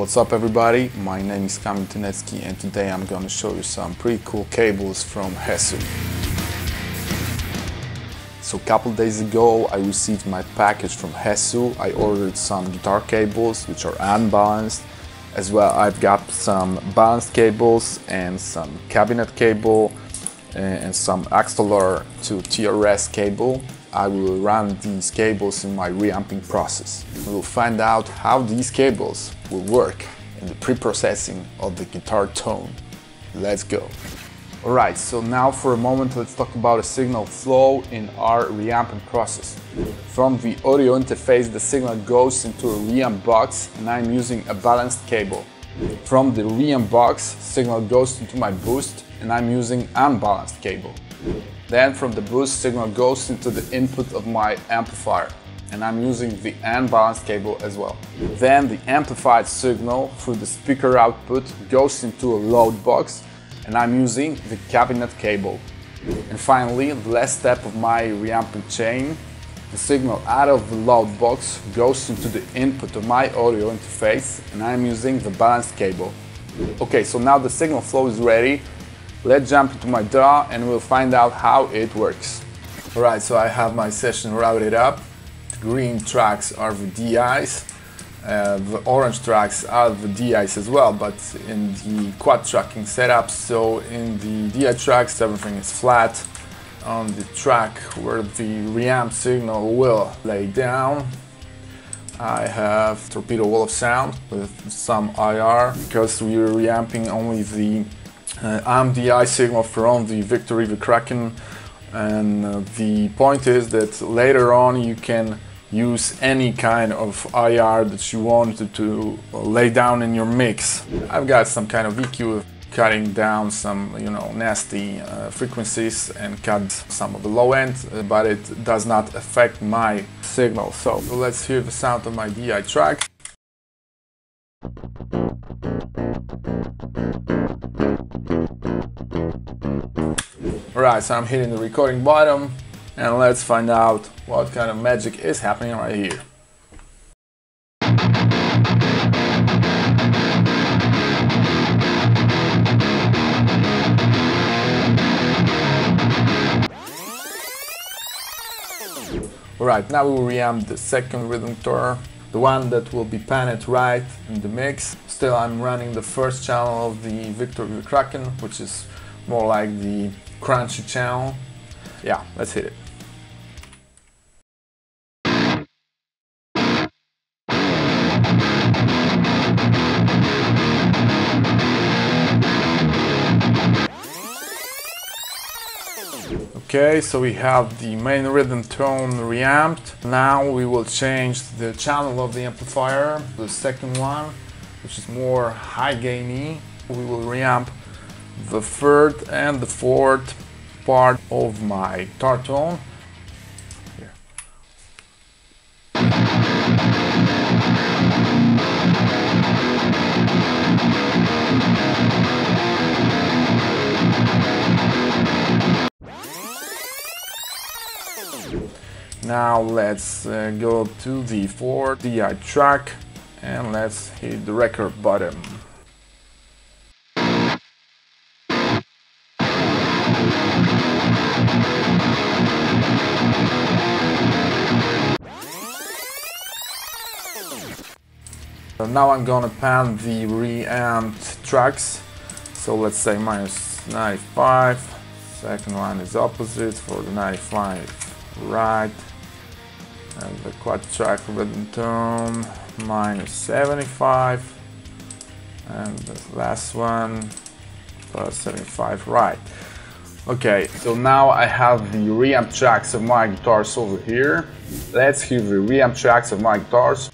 What's up everybody, my name is Kamil Tynecki and today I'm gonna show you some pretty cool cables from Hesu. So a couple days ago I received my package from Hesu. I ordered some guitar cables which are unbalanced. As well I've got some balanced cables and some cabinet cable eh, and some XLR to TRS cable I will run these cables in my reamping process. We will find out how these cables will work in the pre-processing of the guitar tone. Let's go. Alright, so now for a moment let's talk about a signal flow in our reamping process. From the audio interface the signal goes into a reamp box and I'm using a balanced cable. From the reamp box signal goes into my boost and I'm using unbalanced cable. Then from the boost signal goes into the input of my amplifier and I'm using the unbalanced cable as well. Then the amplified signal through the speaker output goes into a load box and I'm using the cabinet cable. And finally, the last step of my reamping chain, the signal out of the load box goes into the input of my audio interface and I'm using the balanced cable. Okay, so now the signal flow is ready Let's jump into my DAW and we'll find out how it works. Alright, so I have my session routed up. The green tracks are the DIs. Uh, the orange tracks are the DIs as well, but in the quad tracking setup, so in the DI tracks everything is flat. On the track where the reamp signal will lay down, I have torpedo wall of sound with some IR because we're reamping only the uh, I'm the I signal from the Victory the Kraken and uh, the point is that later on you can use any kind of IR that you want to, to lay down in your mix. I've got some kind of EQ cutting down some you know nasty uh, frequencies and cut some of the low end uh, but it does not affect my signal so let's hear the sound of my DI track Alright, so I'm hitting the recording button and let's find out what kind of magic is happening right here. Alright, now we will reamp the second rhythm guitar, the one that will be panned right in the mix. Still I'm running the first channel of the Victory Kraken, which is more like the crunchy channel. Yeah, let's hit it. Okay, so we have the main rhythm tone reamped. Now we will change the channel of the amplifier, the second one, which is more high gainy. We will reamp the third and the fourth part of my tartone. Here. Now let's uh, go to the 4 DI track and let's hit the record button. So now I'm gonna pan the reamped tracks. So let's say minus 95. Second one is opposite for the 95 right. And the quad track tone minus 75. And the last one plus 75 right. Okay, so now I have the reamp tracks of my guitars over here. Let's hear the reamp tracks of my guitars.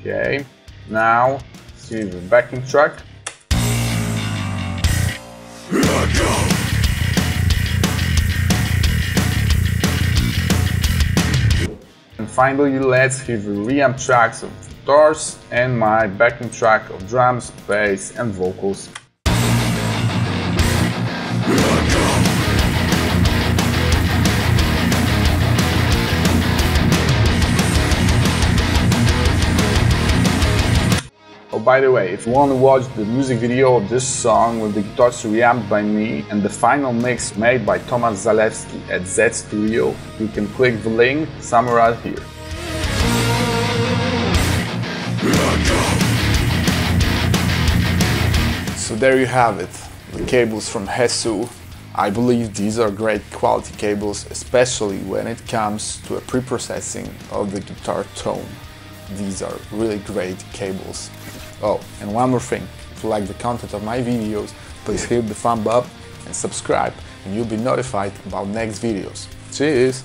Okay, now see the backing track. And finally, let's hear the reamp tracks of guitars and my backing track of drums, bass and vocals. By the way, if you want to watch the music video of this song with the guitars reamped by me and the final mix made by Tomasz Zalewski at Z Studio, you can click the link somewhere out here. So there you have it, the cables from Hesu. I believe these are great quality cables, especially when it comes to a pre-processing of the guitar tone. These are really great cables. Oh, and one more thing, if you like the content of my videos, please hit the thumb up and subscribe and you'll be notified about next videos. Cheers!